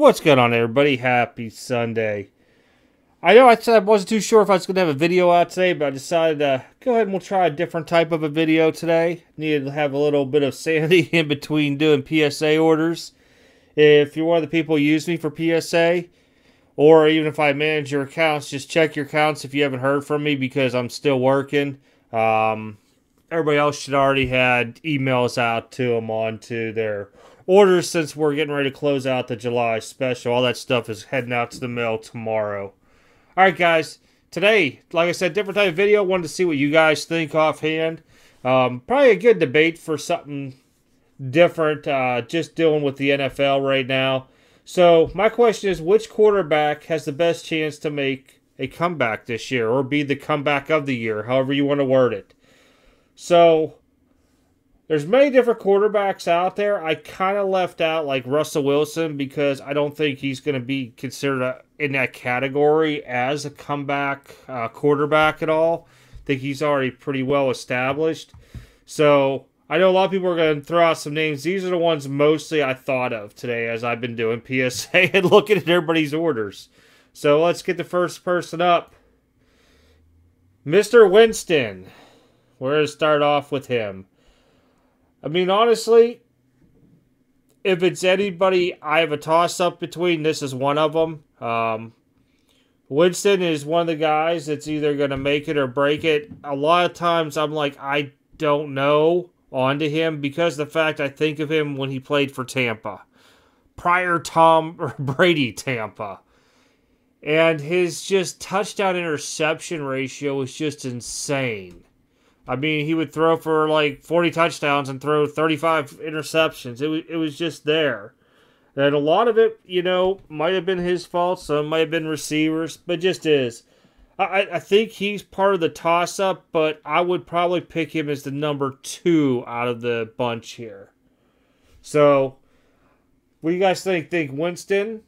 What's going on, everybody? Happy Sunday. I know I said I wasn't too sure if I was going to have a video out today, but I decided to go ahead and we'll try a different type of a video today. Needed to have a little bit of sanity in between doing PSA orders. If you're one of the people who use me for PSA, or even if I manage your accounts, just check your accounts if you haven't heard from me because I'm still working. Um, everybody else should already had emails out to them onto their orders since we're getting ready to close out the July special. All that stuff is heading out to the mail tomorrow. All right, guys. Today, like I said, different type of video. Wanted to see what you guys think offhand. Um, probably a good debate for something different. Uh, just dealing with the NFL right now. So my question is, which quarterback has the best chance to make a comeback this year, or be the comeback of the year, however you want to word it? So there's many different quarterbacks out there. I kind of left out like Russell Wilson because I don't think he's going to be considered a, in that category as a comeback uh, quarterback at all. I think he's already pretty well established. So I know a lot of people are going to throw out some names. These are the ones mostly I thought of today as I've been doing PSA and looking at everybody's orders. So let's get the first person up. Mr. Winston. We're going to start off with him. I mean, honestly, if it's anybody I have a toss up between, this is one of them. Um, Winston is one of the guys that's either going to make it or break it. A lot of times I'm like, I don't know onto him because the fact I think of him when he played for Tampa, prior Tom Brady Tampa. And his just touchdown interception ratio was just insane. I mean, he would throw for like 40 touchdowns and throw 35 interceptions. It was, it was just there. And a lot of it, you know, might have been his fault. Some might have been receivers, but just is. I, I think he's part of the toss up, but I would probably pick him as the number two out of the bunch here. So, what do you guys think? Think Winston?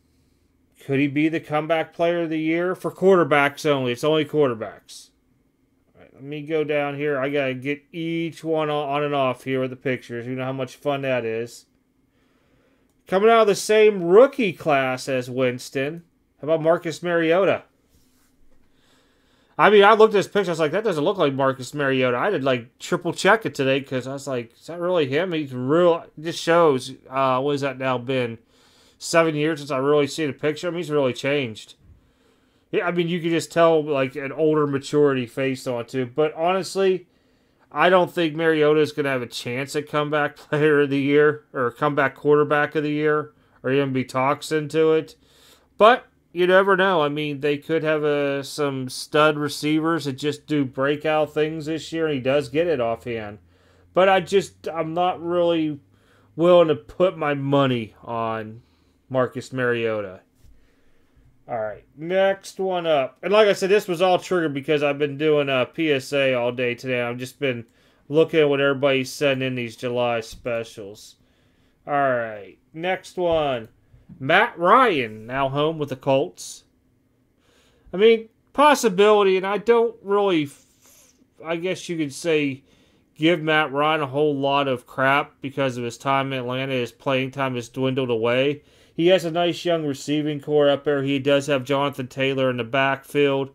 Could he be the comeback player of the year? For quarterbacks only. It's only quarterbacks. Let me go down here. I gotta get each one on and off here with the pictures. You know how much fun that is. Coming out of the same rookie class as Winston. How about Marcus Mariota? I mean, I looked at this picture. I was like, that doesn't look like Marcus Mariota. I did like triple check it today because I was like, is that really him? He's real. This shows. Uh, what has that now been? Seven years since I really seen a picture of him. He's really changed. Yeah, I mean, you can just tell like an older maturity face onto. But honestly, I don't think Mariota is going to have a chance at comeback player of the year or comeback quarterback of the year or even be talks into it. But you never know. I mean, they could have a, uh, some stud receivers that just do breakout things this year, and he does get it offhand. But I just, I'm not really willing to put my money on Marcus Mariota. All right, next one up. And like I said, this was all triggered because I've been doing uh, a PSA all day today. I've just been looking at what everybody's sending in these July specials. All right, next one. Matt Ryan, now home with the Colts. I mean, possibility, and I don't really, I guess you could say, give Matt Ryan a whole lot of crap because of his time in Atlanta. His playing time has dwindled away. He has a nice young receiving corps up there. He does have Jonathan Taylor in the backfield.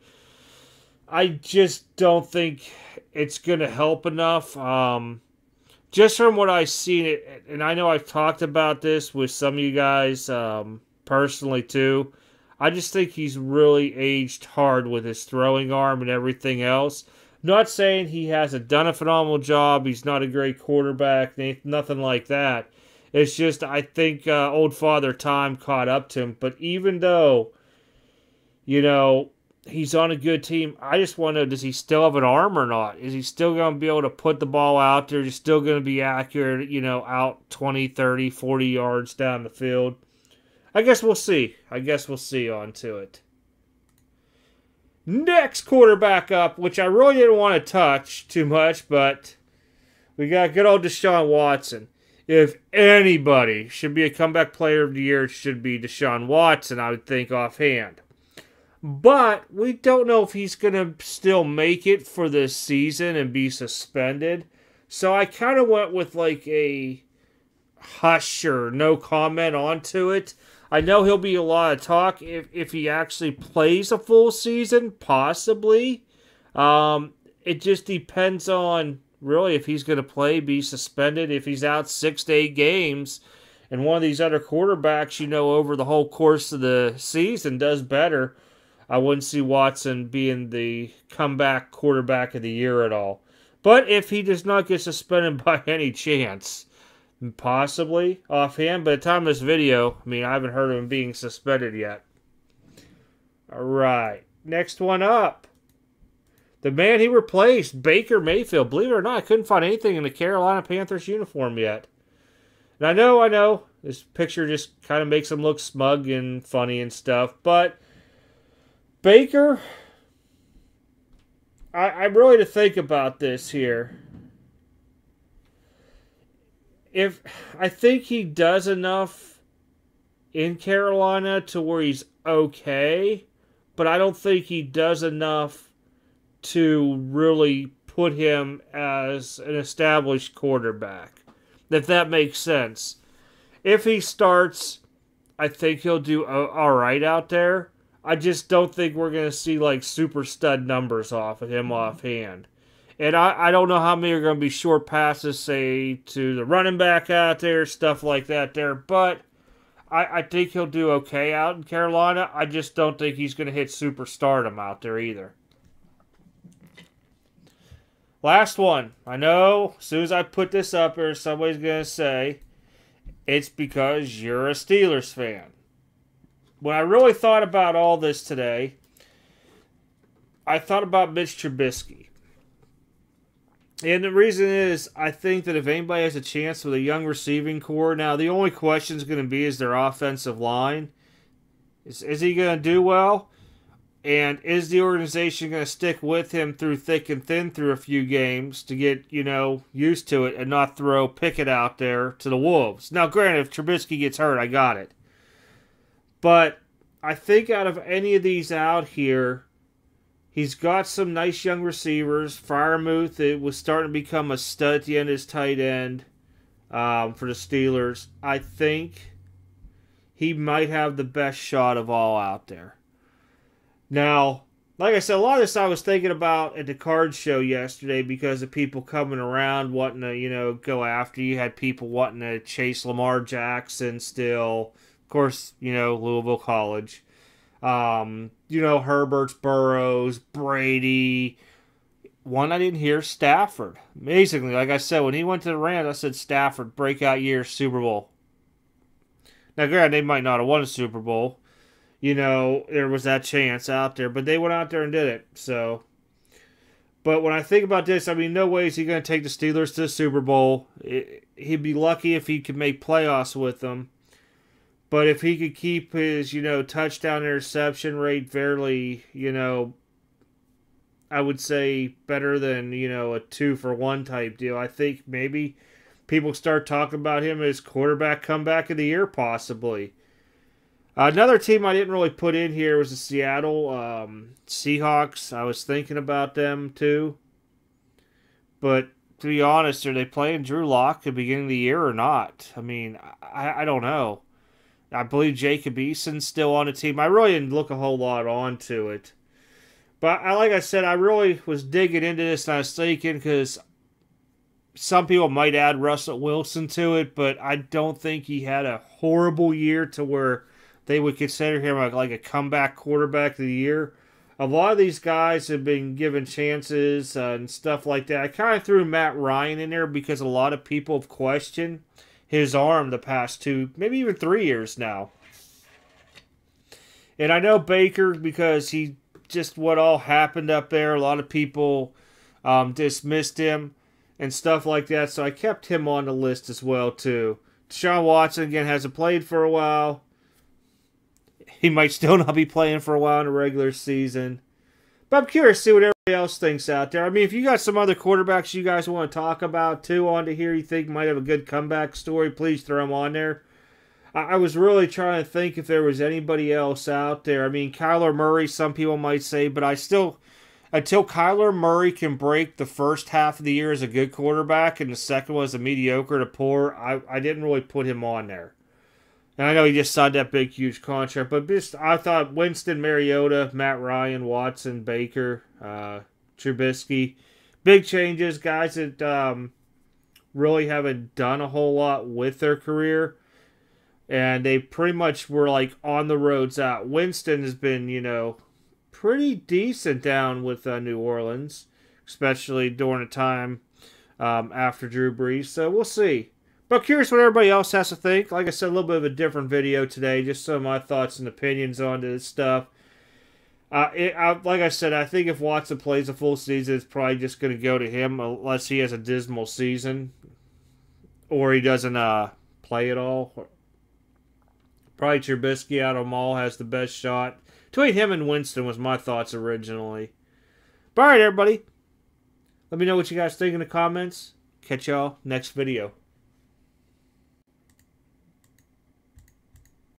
I just don't think it's going to help enough. Um, just from what I've seen, and I know I've talked about this with some of you guys um, personally too. I just think he's really aged hard with his throwing arm and everything else. not saying he hasn't done a phenomenal job. He's not a great quarterback, nothing like that. It's just I think uh, old father time caught up to him. But even though, you know, he's on a good team, I just want to know does he still have an arm or not? Is he still going to be able to put the ball out there? Is he still going to be accurate, you know, out 20, 30, 40 yards down the field? I guess we'll see. I guess we'll see on to it. Next quarterback up, which I really didn't want to touch too much, but we got good old Deshaun Watson if anybody should be a comeback player of the year, it should be Deshaun Watson, I would think offhand. But we don't know if he's going to still make it for this season and be suspended. So I kind of went with like a hush or no comment onto it. I know he'll be a lot of talk if, if he actually plays a full season, possibly. Um, it just depends on really if he's going to play, be suspended, if he's out six to eight games, and one of these other quarterbacks, you know, over the whole course of the season does better. I wouldn't see Watson being the comeback quarterback of the year at all. But if he does not get suspended by any chance, possibly offhand, by the time this video, I mean, I haven't heard of him being suspended yet. All right, next one up. The man he replaced, Baker Mayfield. Believe it or not, I couldn't find anything in the Carolina Panthers uniform yet. And I know, I know, this picture just kind of makes him look smug and funny and stuff, but Baker, I, I'm really to think about this here. If I think he does enough in Carolina to where he's okay, but I don't think he does enough to really put him as an established quarterback. If that makes sense. If he starts, I think he'll do all right out there. I just don't think we're going to see like super stud numbers off of him offhand. And I, I don't know how many are going to be short passes, say, to the running back out there, stuff like that there. But I, I think he'll do okay out in Carolina. I just don't think he's going to hit superstardom out there either. Last one. I know as soon as I put this up here, somebody's going to say it's because you're a Steelers fan. When I really thought about all this today, I thought about Mitch Trubisky. And the reason is, I think that if anybody has a chance with a young receiving corps, now the only question is going to be is their offensive line. Is, is he going to do well? And is the organization going to stick with him through thick and thin through a few games to get, you know, used to it and not throw Pickett out there to the Wolves? Now, granted, if Trubisky gets hurt, I got it. But I think out of any of these out here, he's got some nice young receivers. Freiermuth it was starting to become a stud at the end his tight end um, for the Steelers. I think he might have the best shot of all out there. Now, like I said, a lot of this I was thinking about at the card show yesterday because of people coming around wanting to, you know, go after you. Had people wanting to chase Lamar Jackson still. Of course, you know, Louisville College. Um, you know, Herbert's, Burrows, Brady. One I didn't hear, Stafford. Amazingly, like I said, when he went to the Rams, I said Stafford, breakout year, Super Bowl. Now, granted, they might not have won a Super Bowl, you know, there was that chance out there, but they went out there and did it. So, but when I think about this, I mean, no way is he going to take the Steelers to the Super Bowl. It, he'd be lucky if he could make playoffs with them. But if he could keep his, you know, touchdown interception rate fairly, you know, I would say better than, you know, a two for one type deal, I think maybe people start talking about him as quarterback comeback of the year, possibly. Another team I didn't really put in here was the Seattle um, Seahawks. I was thinking about them too. But to be honest, are they playing Drew Lock at the beginning of the year or not? I mean, I, I don't know. I believe Jacob Eason's still on the team. I really didn't look a whole lot onto it. But I, like I said, I really was digging into this and I was thinking because some people might add Russell Wilson to it, but I don't think he had a horrible year to where – they would consider him like, like a comeback quarterback of the year. A lot of these guys have been given chances uh, and stuff like that. I kind of threw Matt Ryan in there because a lot of people have questioned his arm the past two, maybe even three years now. And I know Baker because he just what all happened up there. A lot of people um, dismissed him and stuff like that. So I kept him on the list as well too. Deshaun Watson again hasn't played for a while. He might still not be playing for a while in the regular season. But I'm curious to see what everybody else thinks out there. I mean, if you got some other quarterbacks you guys want to talk about too on to here you think might have a good comeback story, please throw them on there. I, was really trying to think if there was anybody else out there. I mean, Kyler Murray, some people might say, but I still, until Kyler Murray can break the first half of the year as a good quarterback and the second was a mediocre to poor, I, I didn't really put him on there. And I know he just signed that big, huge contract, but just I thought Winston, Mariota, Matt Ryan, Watson, Baker, uh, Trubisky, big changes, guys that um, really haven't done a whole lot with their career. And they pretty much were like on the roads out. Winston has been, you know, pretty decent down with uh, New Orleans, especially during a time um, after Drew Brees. So we'll see. But curious what everybody else has to think. Like I said, a little bit of a different video today, just some of my thoughts and opinions on this stuff. Uh, it, I, like I said, I think if Watson plays a full season, it's probably just going to go to him unless he has a dismal season or he doesn't uh, play at all. Probably Trubisky out of them all has the best shot. Between him and Winston was my thoughts originally. But all right, everybody. Let me know what you guys think in the comments. Catch y'all next video.